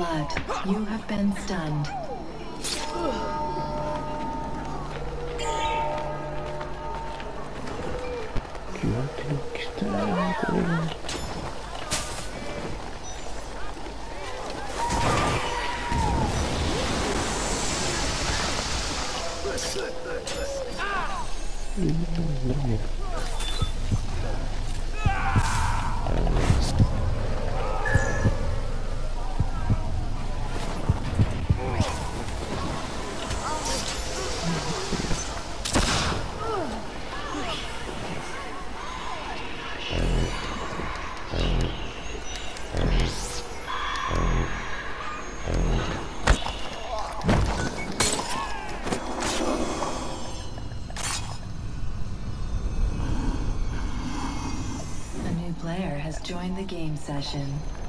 blood. You have been stunned. Joined the game session.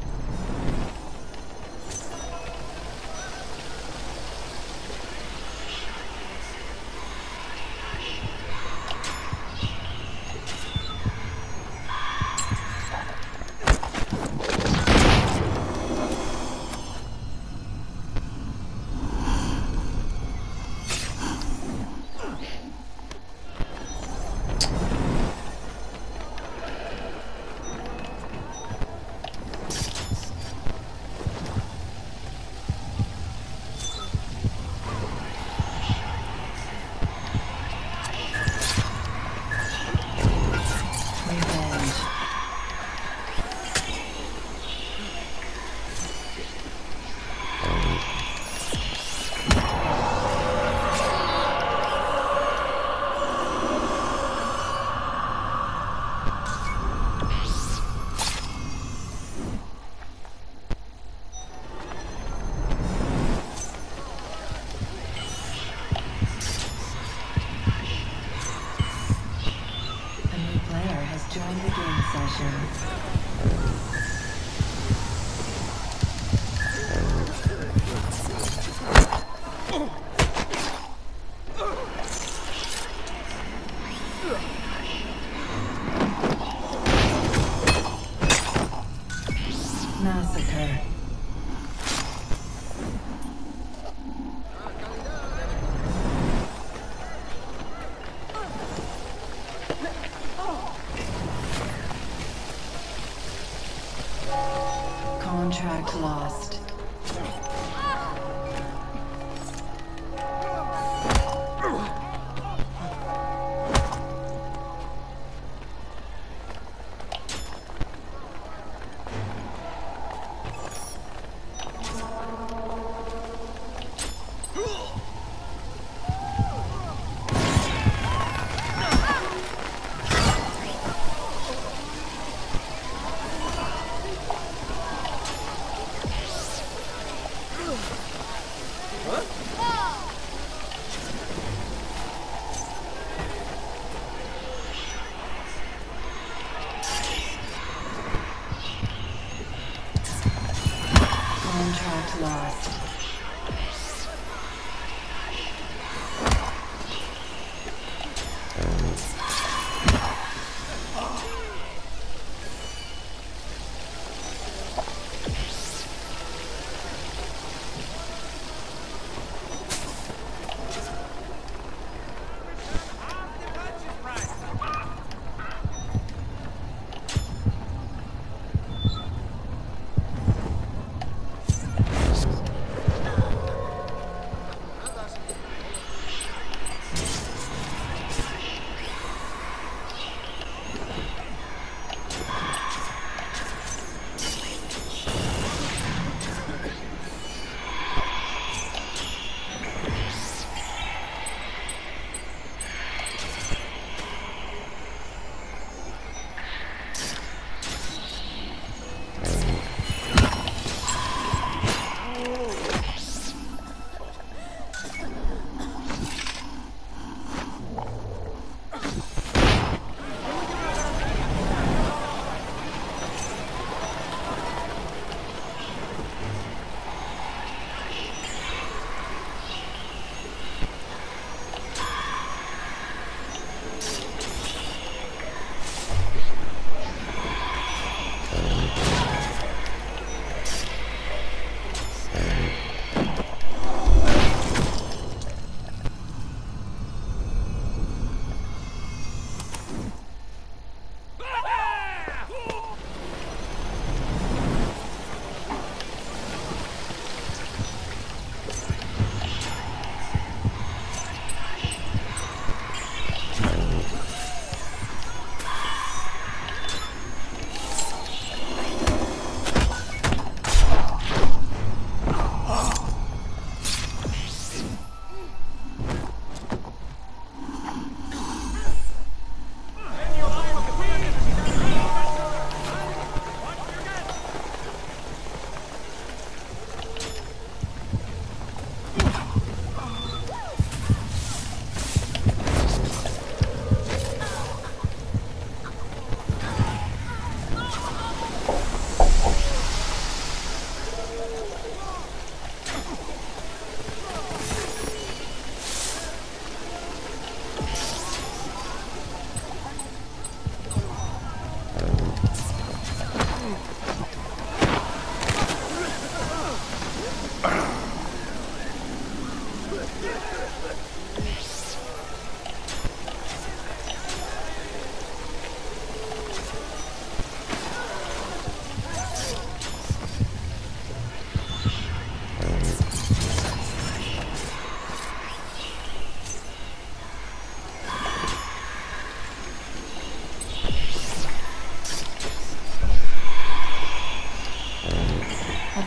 The Contract lost.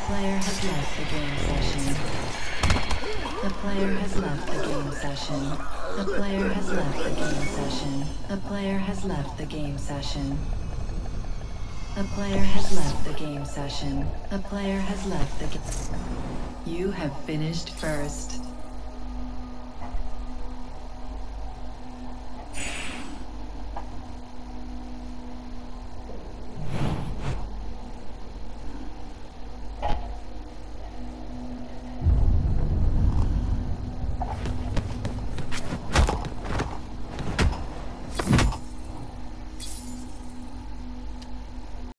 Player has left the game session. A player has left the game session. A player has left the game session. A player has left the game session. A player has left the game session. A player has left the game. You have finished first.